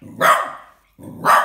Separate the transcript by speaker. Speaker 1: Wow! Wow!